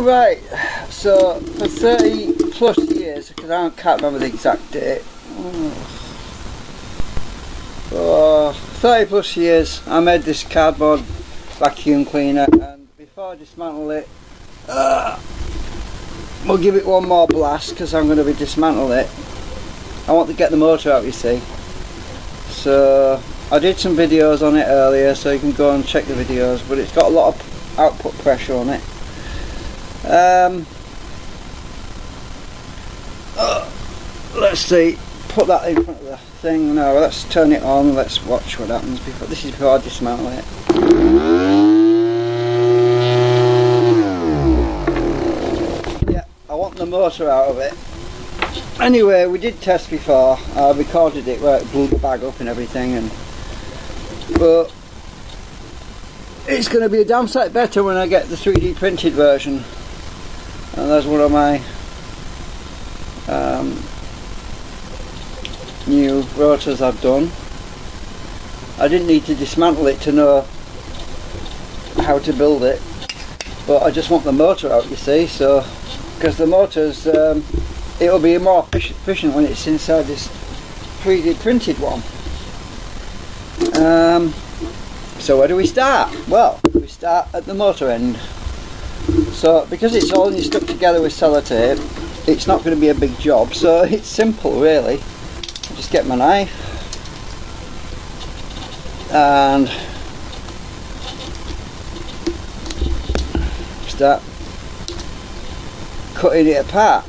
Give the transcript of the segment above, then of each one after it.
Oh right, so for 30 plus years, because I can't remember the exact date, oh, 30 plus years I made this cardboard vacuum cleaner and before I dismantle it, uh, we'll give it one more blast because I'm going to be dismantling it. I want to get the motor out you see. So I did some videos on it earlier so you can go and check the videos but it's got a lot of output pressure on it. Um, uh, let's see, put that in front of the thing. Now, let's turn it on, let's watch what happens before, this is before I dismantle it. Yeah, I want the motor out of it. Anyway, we did test before, I recorded it where it blew the bag up and everything and but it's going to be a damn sight better when I get the 3D printed version and that's one of my um, new rotors I've done. I didn't need to dismantle it to know how to build it but I just want the motor out you see so because the motors um, it'll be more efficient when it's inside this 3D printed one. Um, so where do we start? Well we start at the motor end so because it's all stuck together with sellotape, it's not going to be a big job. So it's simple really. Just get my knife and start cutting it apart.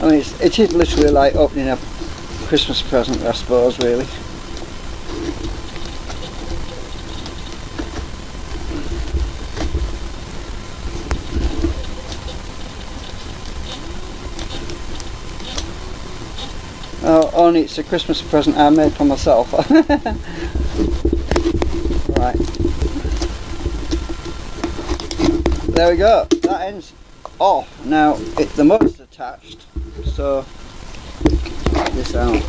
I mean, it's, it is literally like opening a Christmas present, I suppose, really. It's a Christmas present I made for myself. right. There we go. That ends off. Now it, the motor's attached, so check this out.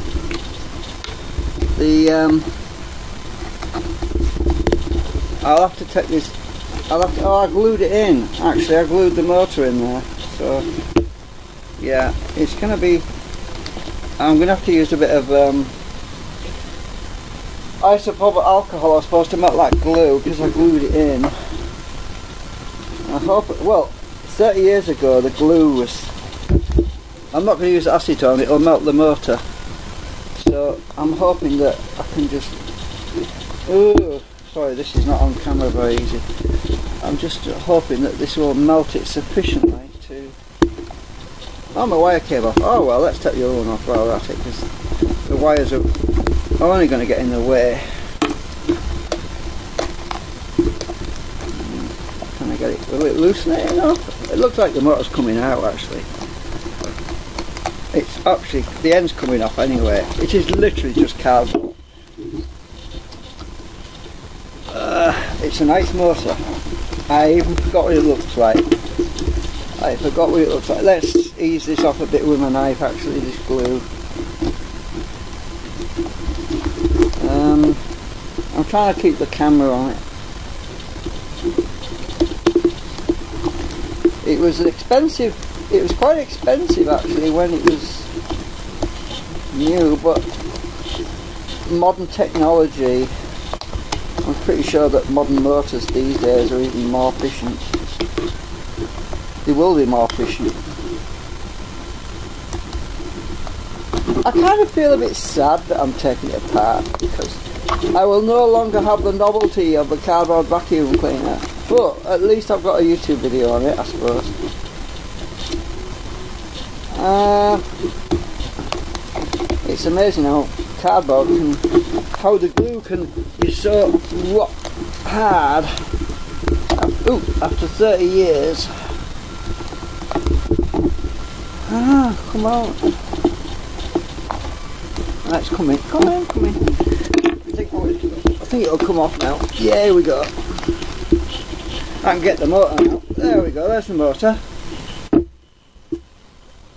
The um, I'll have to take this. I'll have to, oh, I glued it in. Actually, I glued the motor in there. So yeah, it's going to be I'm going to have to use a bit of um, isopropyl alcohol I suppose to melt that glue because I glued it in. I hope, well 30 years ago the glue was, I'm not going to use acetone, it'll melt the motor. So I'm hoping that I can just, oh sorry this is not on camera very easy. I'm just hoping that this will melt it sufficiently to Oh, my wire came off. Oh well, let's take other one off while we're at it because the wires are, are only going to get in the way. Can I get it? Will it loosen it enough? It looks like the motor's coming out actually. It's actually, the end's coming off anyway. It is literally just cardboard. Uh, it's a nice motor. I even forgot what it looks like. I forgot what it looks like. Let's ease this off a bit with my knife actually, this glue. Um, I'm trying to keep the camera on it. It was expensive, it was quite expensive actually when it was new, but modern technology, I'm pretty sure that modern motors these days are even more efficient. They will be more efficient. I kind of feel a bit sad that I'm taking it apart because I will no longer have the novelty of the cardboard vacuum cleaner. But at least I've got a YouTube video on it, I suppose. Uh, it's amazing how cardboard can, how the glue can be so rock hard. Ooh, after 30 years. Ah, come on. That's coming. Come in, come in. I think, it'll come off now. Yeah, we go. I can get the motor now. There we go, there's the motor.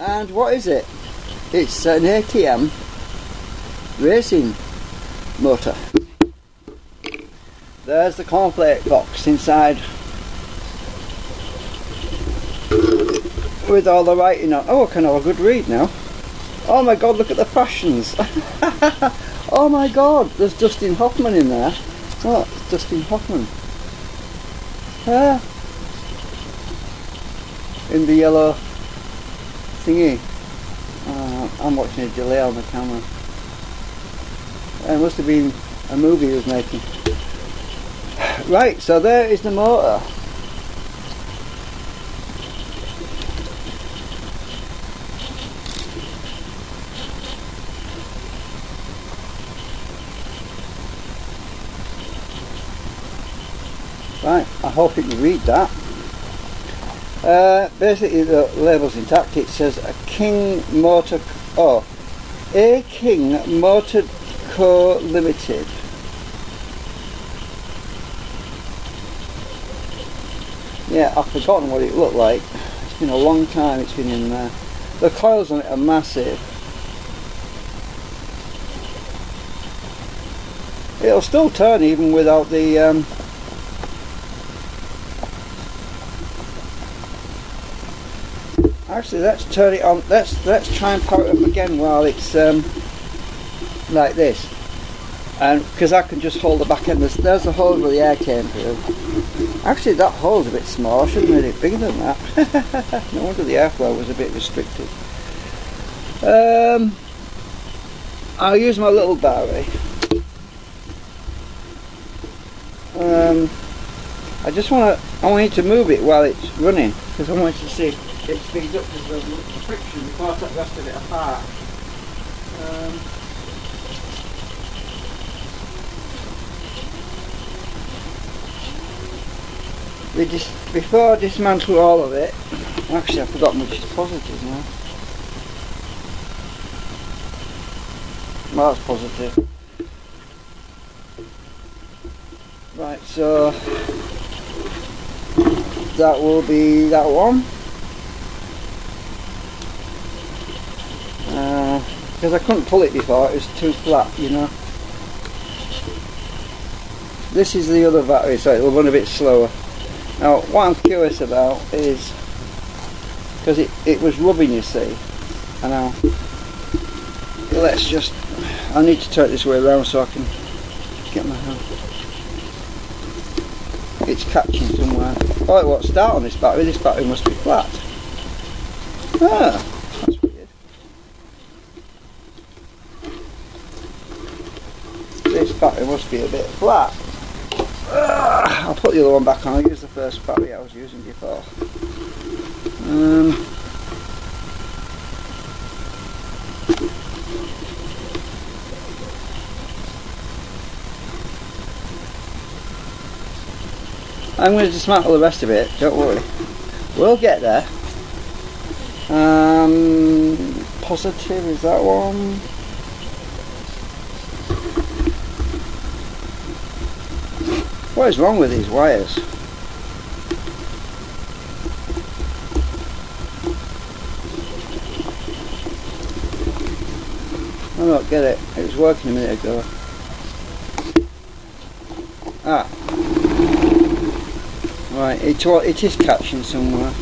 And what is it? It's an ATM racing motor. there's the cornflake box inside with all the writing on. Oh, I can have a good read now. Oh my god, look at the fashions. oh my god, there's Dustin Hoffman in there. Oh, it's Dustin Hoffman. Ah. In the yellow thingy. Uh, I'm watching a delay on the camera. It must have been a movie he was making. Right, so there is the motor. Right, I hope you can read that. Uh, basically the label's intact, it says a King Motor, oh, A King Motor Co Limited. Yeah, I've forgotten what it looked like. It's been a long time it's been in there. The coils on it are massive. It'll still turn even without the um, actually let's turn it on. Let's let's try and power it up again while it's um, like this. And because I can just hold the back end. There's, there's the hole where the air came through. Actually that hole's a bit small. I should have made it bigger than that. No wonder the airflow was a bit restricted. Um, I'll use my little battery. Um, I just want to I want you to move it while it's running because I want you to see it speeds up because there's friction before I take the rest of it apart. Um, we just before I dismantle all of it, actually forgotten which is positive now. That's positive. Right, so that will be that one. Because I couldn't pull it before, it was too flat, you know. This is the other battery, so it'll run a bit slower. Now, what I'm curious about is, because it, it was rubbing, you see, and now, let's just, I need to turn this way around so I can get my hand. It's catching somewhere. Oh, it won't start on this battery, this battery must be flat. Ah, battery must be a bit flat. Uh, I'll put the other one back on, I'll use the first battery I was using before. Um, I'm going to dismantle the rest of it, don't worry. We'll get there. Um, positive, is that one? What is wrong with these wires? I don't get it. It was working a minute ago. Ah. Right, it, it is catching somewhere.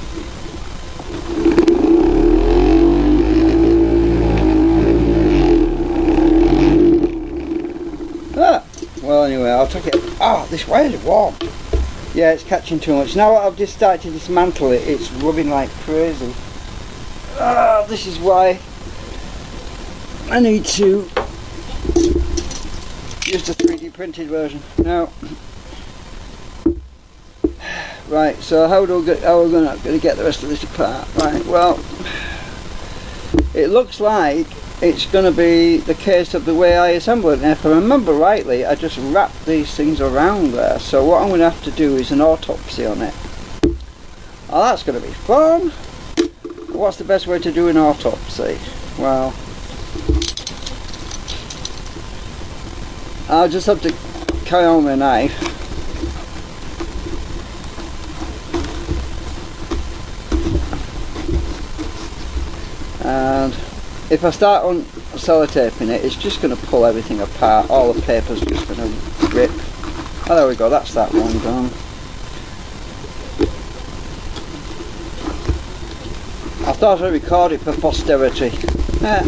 Ah! I'll take it Oh, this way is warm. Yeah, it's catching too much. Now I've just started to dismantle it, it's rubbing like crazy. Ah, this is why I need to use the 3D printed version. Now, right, so how do we get, how are we going to get the rest of this apart? Right, well, it looks like it's going to be the case of the way I assemble it. And if I remember rightly, I just wrap these things around there. So what I'm going to have to do is an autopsy on it. Oh, that's going to be fun. What's the best way to do an autopsy? Well, I'll just have to carry on a knife. And if I start on sellotaping it, it's just going to pull everything apart. All the paper's just going to rip. Oh, there we go, that's that one done. I thought I recorded for posterity. Yeah.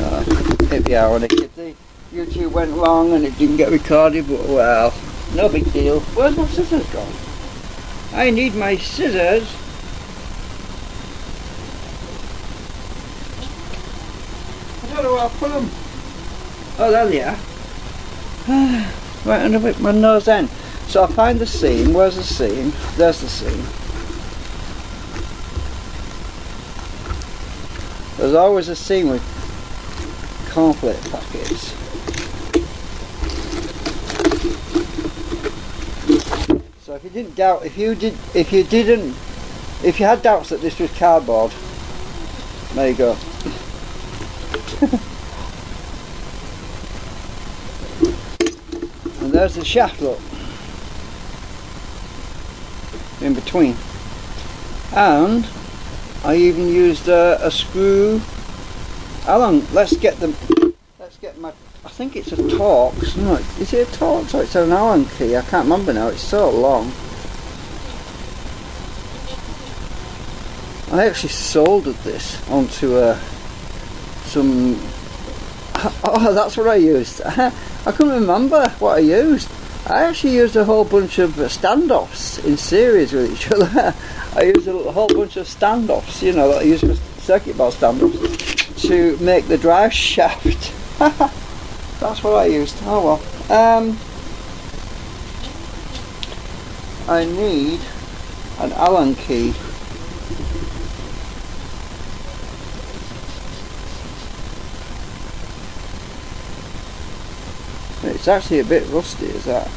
Uh, ironic if the YouTube went wrong and it didn't get recorded, but well, no big deal. Where's my scissors gone? I need my scissors. I don't know where I put them. Oh, there they are. right under my nose end. So I find the seam. Where's the seam? There's the seam. There's always a seam with cornflake packets. So if you didn't doubt, if you did, if you didn't, if you had doubts that this was cardboard, there you go. and there's the shaft look in between. And I even used a, a screw. Allen, let's get them. Let's get my. I think it's a Torx. No, is it a Torx or it's an Allen key? I can't remember now. It's so long. I actually soldered this onto uh, some. Oh, that's what I used. I couldn't remember what I used. I actually used a whole bunch of standoffs in series with each other. I used a whole bunch of standoffs, you know, that I used for circuit board standoffs to make the drive shaft. That's what I used. Oh well. Um, I need an Allen key. It's actually a bit rusty, is that?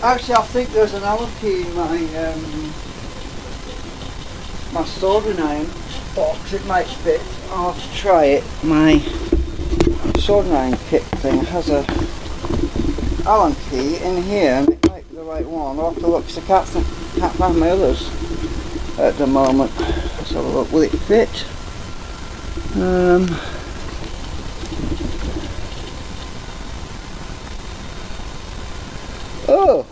Actually, I think there's an Allen key in my um, my soldering iron box. It might fit. I'll have to try it. My soldering iron kit thing has a Allen key in here, and it might be the right one. I'll have to look because I can't, can't find my others at the moment. Let's have a look. Will it fit? Um, Oh,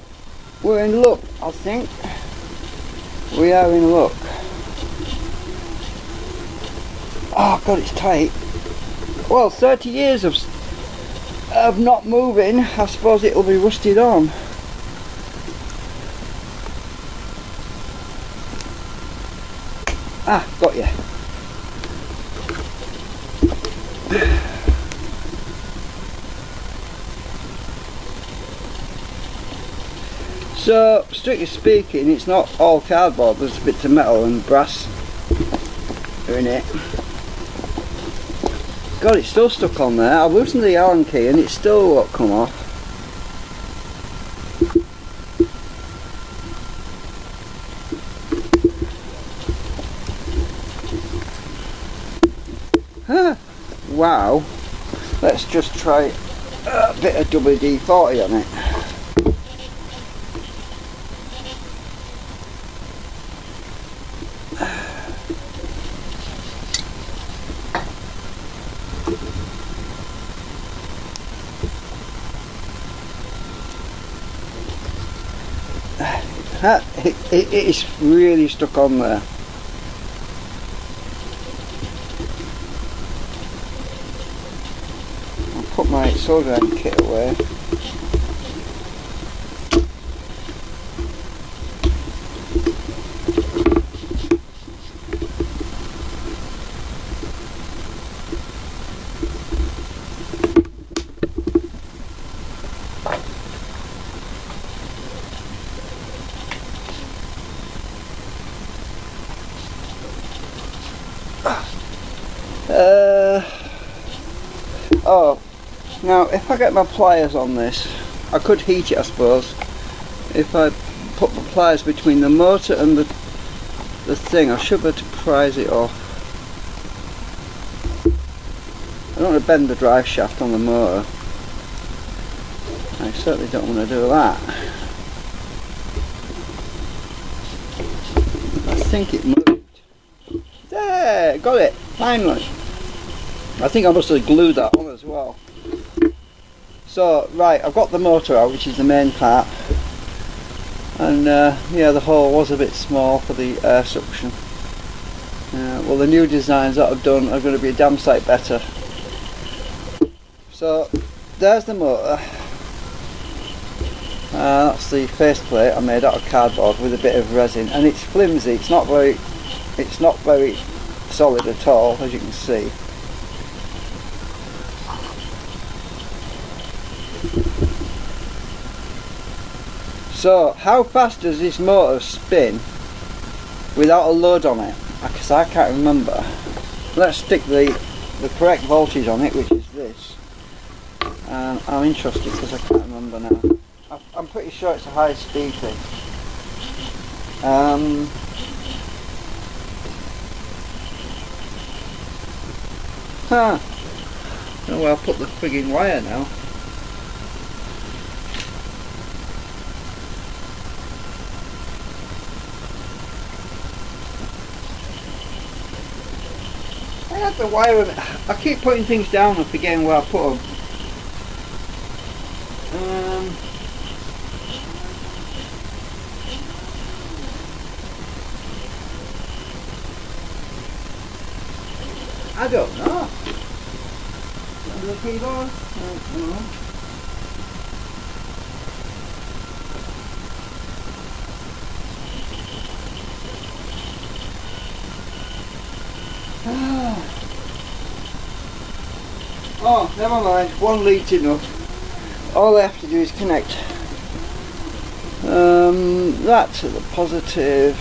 we're in luck, I think. We are in luck. Oh God, it's tight. Well, 30 years of, of not moving, I suppose it'll be rusted on. Ah, got you. So, strictly speaking, it's not all cardboard, there's bits of metal and brass in it. God, it's still stuck on there. I've loosened the Allen key and it still won't come off. wow. Let's just try a bit of WD-40 on it. It, is really stuck on there. I'll put my soldering kit away. Uh, oh, if I get my pliers on this, I could heat it I suppose. If I put the pliers between the motor and the, the thing, I should be able to prise it off. I don't want to bend the drive shaft on the motor. I certainly don't want to do that. I think it moved. There, got it, finally. I think I must have glued that on as well. So, right, I've got the motor out, which is the main part. And uh, yeah, the hole was a bit small for the air suction. Uh, well, the new designs that I've done are going to be a damn sight better. So, there's the motor. Uh, that's the faceplate I made out of cardboard with a bit of resin, and it's flimsy. It's not very, it's not very solid at all, as you can see. So, how fast does this motor spin without a load on it? Because I can't remember. Let's stick the, the correct voltage on it, which is this. And I'm interested because I can't remember now. I'm pretty sure it's a high speed thing. Um, huh. Oh well, I'll put the frigging wire now. To wire. I keep putting things down and forgetting where I put them. Um, I don't know. Keyboard? I don't know. Oh, never mind. One lead's enough. All I have to do is connect um, that to the positive,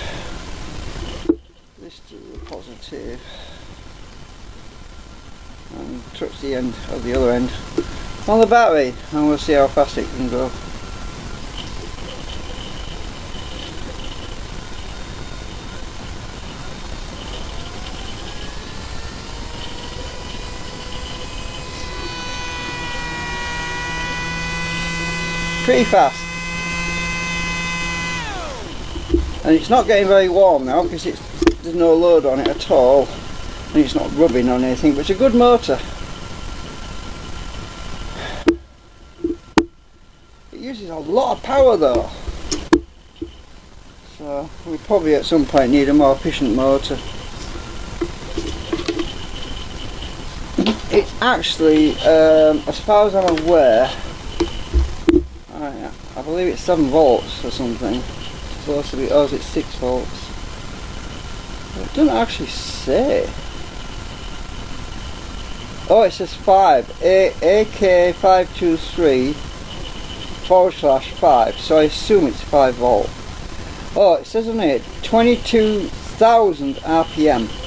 this to the positive, and touch the end of the other end on the battery, and we'll see how fast it can go. Pretty fast. And it's not getting very warm now because there's no load on it at all and it's not rubbing on anything but it's a good motor. It uses a lot of power though. So we probably at some point need a more efficient motor. It's actually, um, as far as I'm aware, believe it's 7 volts or something. Supposed to be, oh, it's 6 volts. It doesn't actually say. Oh, it says 5. A AK523 forward slash 5 so I assume it's 5 volt oh it says on here 22,000 RPM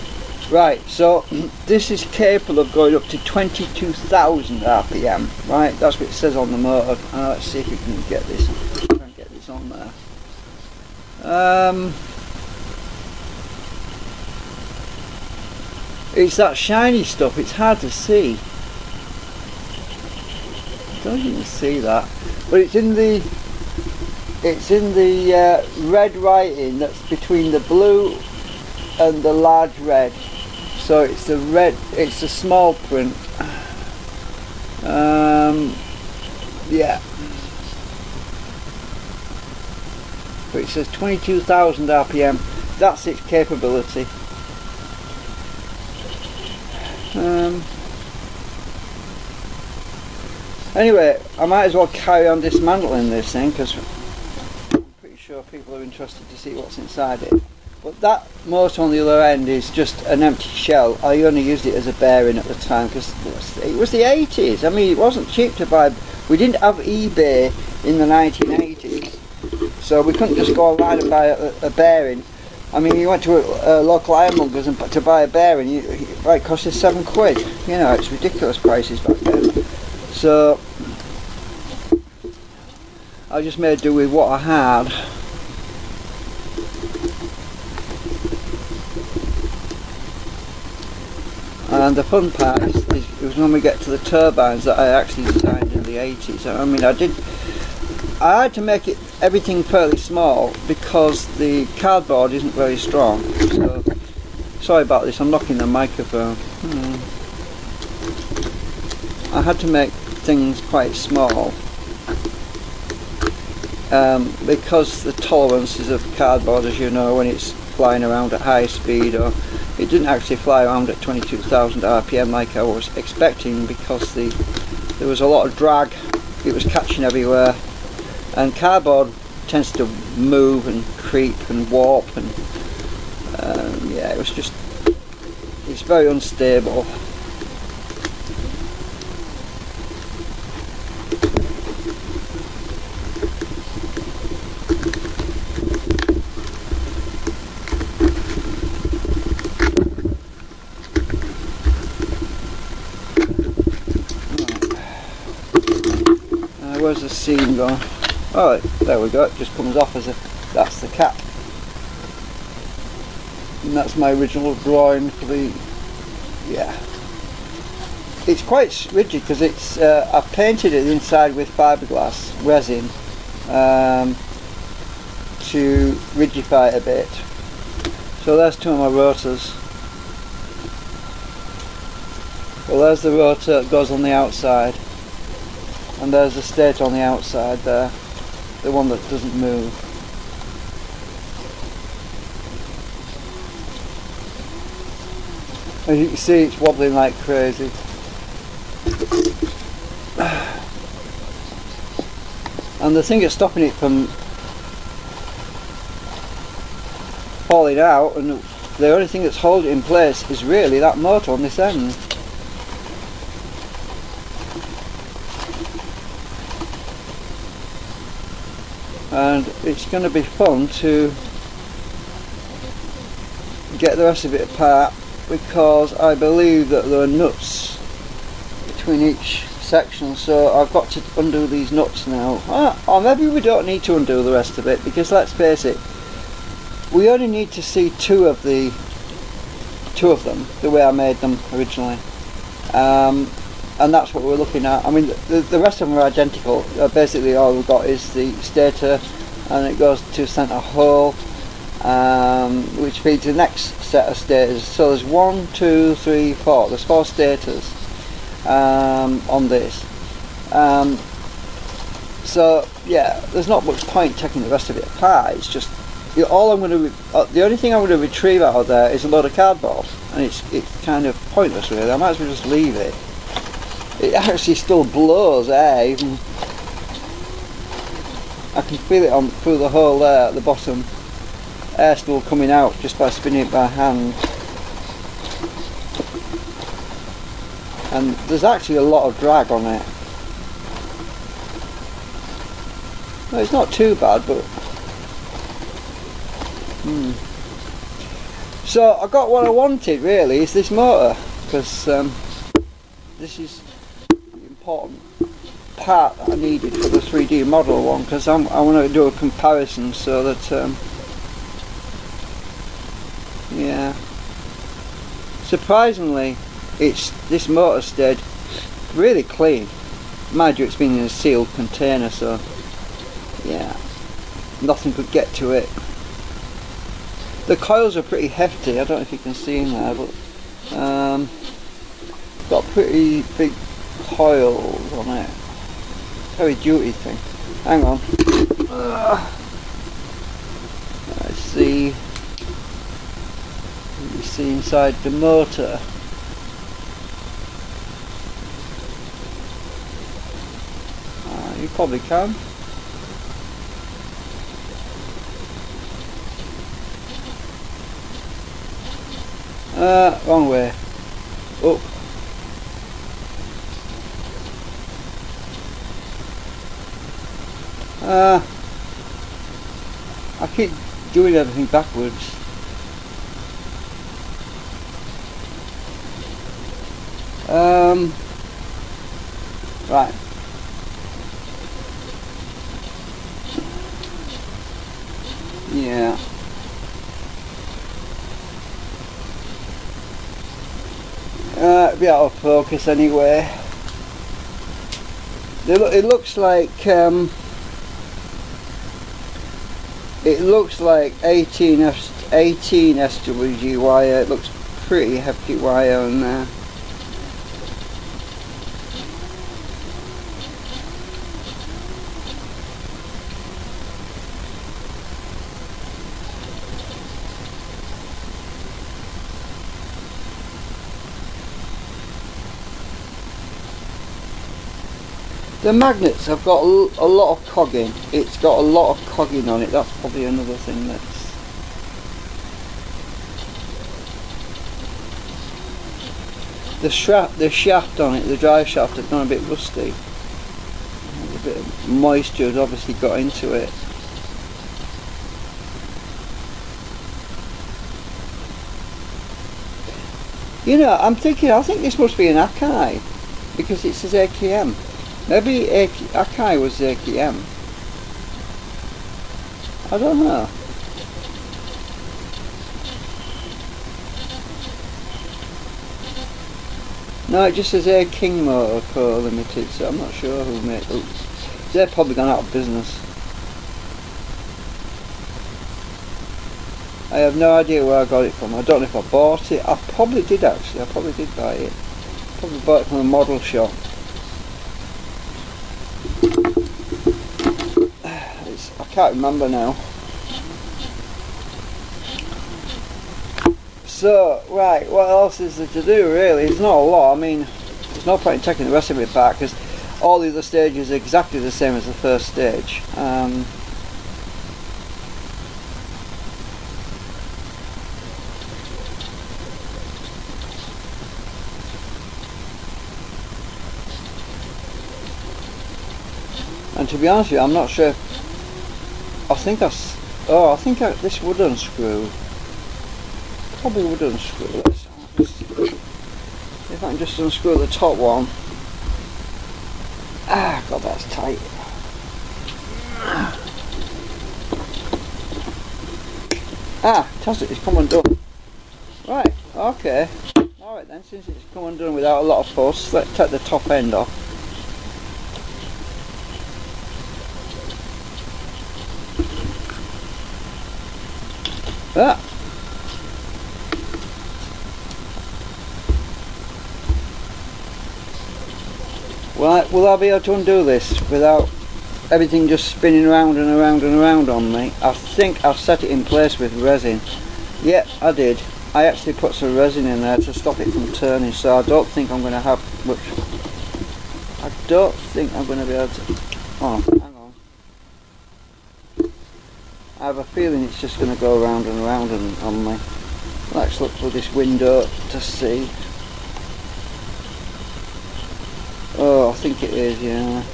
right so this is capable of going up to 22,000 RPM right that's what it says on the motor. Uh, let's see if we can get this try and get this on there. Um, it's that shiny stuff it's hard to see. Don't even see that. But it's in the it's in the uh, red writing that's between the blue and the large red so it's the red it's the small print. Um, yeah. But it says 22,000 RPM that's its capability. Um, Anyway, I might as well carry on dismantling this thing because I'm pretty sure people are interested to see what's inside it. But that motor on the other end is just an empty shell. I only used it as a bearing at the time because it was the 80s. I mean, it wasn't cheap to buy. We didn't have eBay in the 1980s, so we couldn't just go online and buy a, a bearing. I mean, you went to a, a local ironmonger's and to buy a bearing, you, it might cost you seven quid. You know, it's ridiculous prices back then. So I just made do with what I had. And the fun part is, is, was when we get to the turbines that I actually designed in the 80s. I mean, I did. I had to make it everything fairly small because the cardboard isn't very strong. So, sorry about this. I'm knocking the microphone. Hmm. I had to make things quite small um, because the tolerances of cardboard as you know when it's flying around at high speed or it didn't actually fly around at 22,000 RPM like I was expecting because the there was a lot of drag. It was catching everywhere. And cardboard tends to move and creep and warp and um, yeah it was just it's very unstable the seam gone? Oh, there we go, it just comes off as a, that's the cap. And that's my original drawing for the, yeah. It's quite rigid because it's, uh, I've painted it inside with fiberglass resin um, to rigidify it a bit. So there's two of my rotors. Well there's the rotor that goes on the outside and there's a stator on the outside there the one that doesn't move. As you can see it's wobbling like crazy. And the thing that's stopping it from falling out and the only thing that's holding it in place is really that motor on this end and it's going to be fun to get the rest of it apart because I believe that there are nuts between each section. So I've got to undo these nuts now. Ah, or maybe we don't need to undo the rest of it because let's face it we only need to see two of the two of them the way I made them originally. Um, and that's what we're looking at. I mean, the, the rest of them are identical. Uh, basically, all we've got is the stator, and it goes to centre hole, um, which feeds the next set of stators. So there's one, two, three, four. There's four stators um, on this. Um, so yeah, there's not much point taking the rest of it apart. It's just you know, all I'm going to. Uh, the only thing I'm going to retrieve out of there is a load of cardboard, and it's it's kind of pointless really. I might as well just leave it it actually still blows eh? even I can feel it on through the hole there at the bottom air still coming out just by spinning it by hand and there's actually a lot of drag on it Well, it's not too bad, but. Hmm. So I got what I wanted really. Is this motor because um, this is important part that I needed for the 3D model one because I want to do a comparison so that um, yeah. Surprisingly it's this motor stayed really clean. Mind you it's been in a sealed container so yeah. Nothing could get to it. The coils are pretty hefty. I don't know if you can see in there but um, got pretty big coils on it. Heavy duty thing. Hang on. Let's see. You see inside the motor uh, you probably can. Uh, wrong way. Oh. Uh, I keep doing everything backwards. Um, right. Yeah. Uh, be out of focus anyway. It looks like um, it looks like 18 18 SWG wire. It looks pretty hefty wire on there. The magnets have got a, lot of cogging. It's got a lot of cogging on it. That's probably another thing that's... The, shaft, the shaft on it, the drive shaft has gone a bit rusty. A bit of moisture has obviously got into it. You know, I'm thinking, I think this must be an Akai because it says AKM. Maybe Akai was AKM. I don't know. No, it just says Air King Motor Co Limited, so I'm not sure who made it. They're probably gone out of business. I have no idea where I got it from. I don't know if I bought it. I probably did actually. I probably did buy it. Probably bought it from a model shop. Can't remember now. So, right, what else is there to do really? It's not a lot, I mean, there's no point in taking the rest of it back because all the other stages are exactly the same as the first stage. Um, and to be honest with you, I'm not sure I think I, oh I think I, this would unscrew. Probably would unscrew. Let's just, if I can just unscrew the top one. Ah, God, that's tight. Ah, fantastic, it's come undone. Right, okay. Alright then, since it's come undone without a lot of fuss, let's take the top end off. Ah. Will I be able to undo this without everything just spinning around and around and around on me? I think I've set it in place with resin. Yep, I did. I actually put some resin in there to stop it from turning, so I don't think I'm going to have... Which, I don't think I'm going to be able to... Oh, I have a feeling it's just going to go around and around and on me. Let's look through this window to see. Oh, I think it is, yeah.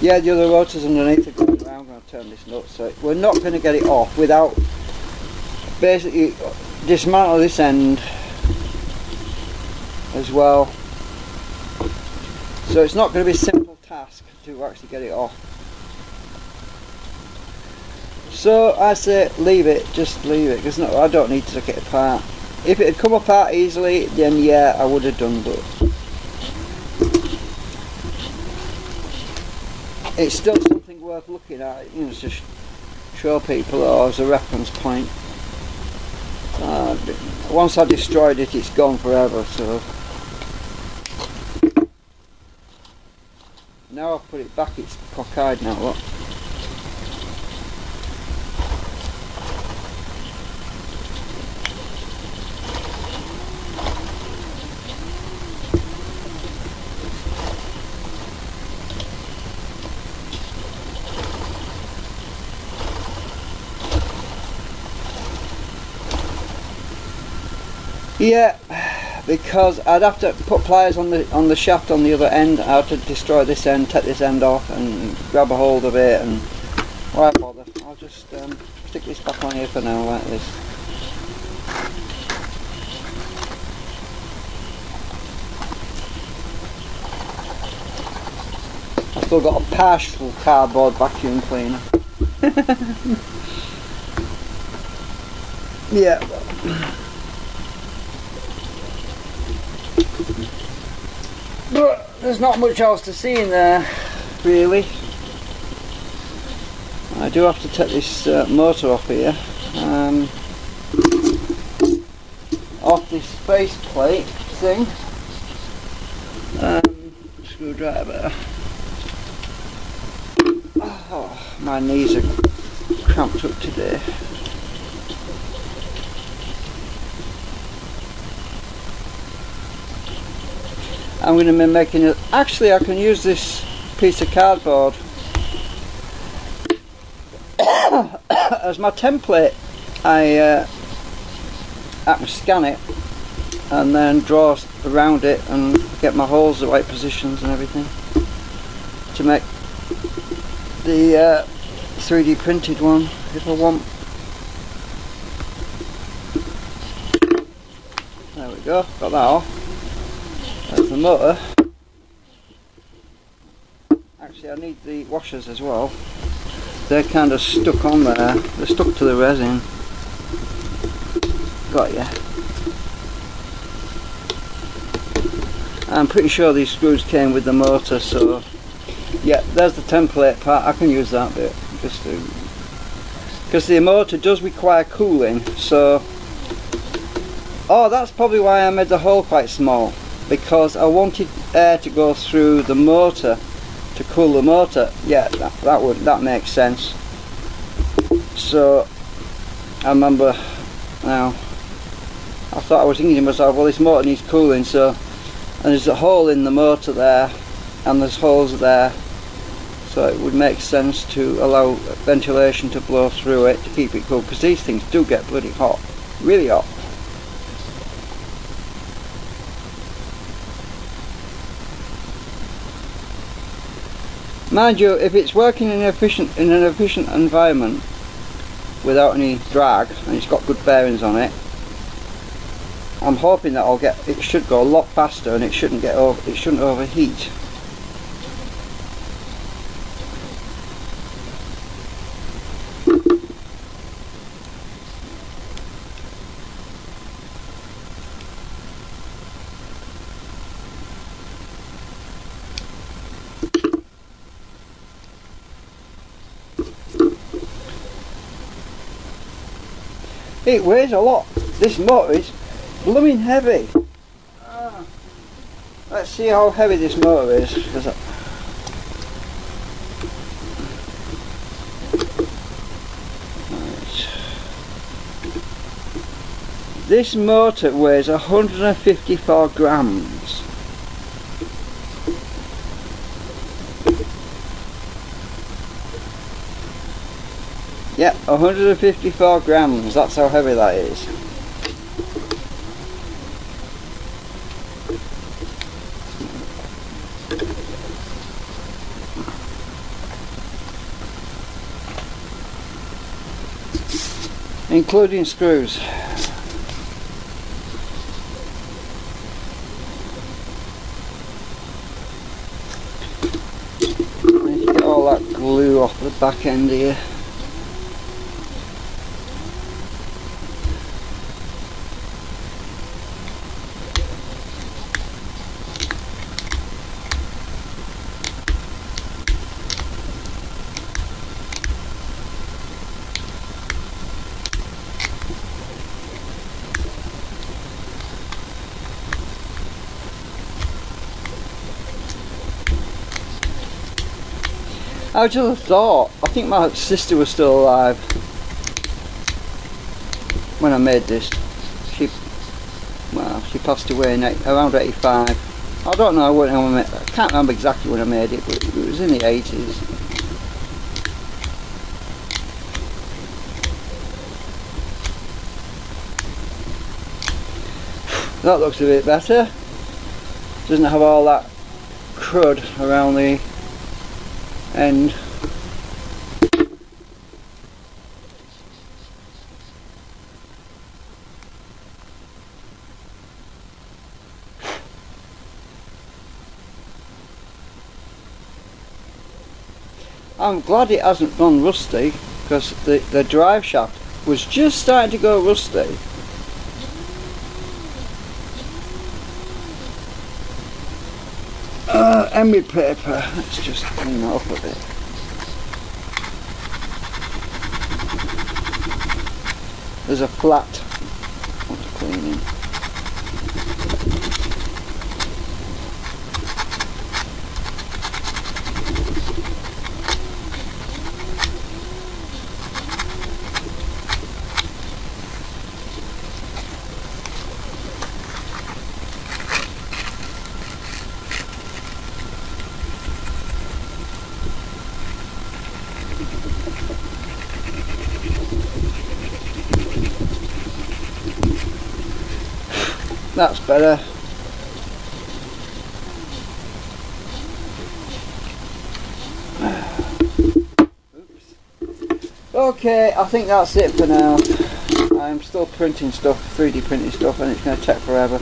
Yeah, the other rotor's underneath are going around when I turn this nut, so we're not going to get it off without basically dismantle this end as well. So it's not going to be a simple task to actually get it off. So I say leave it, just leave it, because no, I don't need to take it apart. If it had come apart easily, then yeah, I would have done, but it's still something worth looking at, you know, to show people or as a reference point. Uh, once I destroyed it, it's gone forever, so. Now I've put it back, it's cockeyed now, look. Yeah, because I'd have to put pliers on the on the shaft on the other end. I have to destroy this end, take this end off, and grab a hold of it. And why bother? I'll just um, stick this back on here for now, like this. I've still got a partial cardboard vacuum cleaner. yeah. But there's not much else to see in there, really. I do have to take this uh, motor off here. Um, off this face plate thing. Um, screwdriver. Oh, my knees are cramped up today. I'm going to be making it. Actually I can use this piece of cardboard as my template. I, uh, I can scan it and then draw around it and get my holes the right positions and everything to make the uh, 3D printed one if I want. There we go. Got that off the motor. Actually I need the washers as well. They're kind of stuck on there. They're stuck to the resin. Got ya. I'm pretty sure these screws came with the motor so yeah there's the template part I can use that bit just to because the motor does require cooling so oh that's probably why I made the hole quite small because I wanted air to go through the motor to cool the motor. Yeah that, that would that makes sense. So I remember now I thought I was thinking to myself well this motor needs cooling so and there's a hole in the motor there and there's holes there so it would make sense to allow ventilation to blow through it to keep it cool because these things do get bloody hot really hot Mind you, if it's working in an efficient in an efficient environment without any drag and it's got good bearings on it, I'm hoping that I'll get it should go a lot faster and it shouldn't get over it shouldn't overheat. It weighs a lot. This motor is blooming heavy. Ah. Let's see how heavy this motor is. This motor weighs 154 grams. Yep, 154 grams, that's how heavy that is. Including screws. Get all that glue off the back end here. I just have thought, I think my sister was still alive when I made this. She, well, she passed away in eight, around 85. I don't know when I made, I can't remember exactly when I made it, but it was in the 80s. That looks a bit better. Doesn't have all that crud around the and I'm glad it hasn't gone rusty because the, the drive shaft was just starting to go rusty Uh, emery paper, let's just clean that up a bit. There's a flat, what's cleaning. Better. Okay, I think that's it for now. I'm still printing stuff, 3D printing stuff, and it's going to take forever.